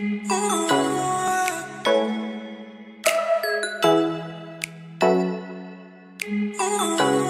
Ooh. Ooh.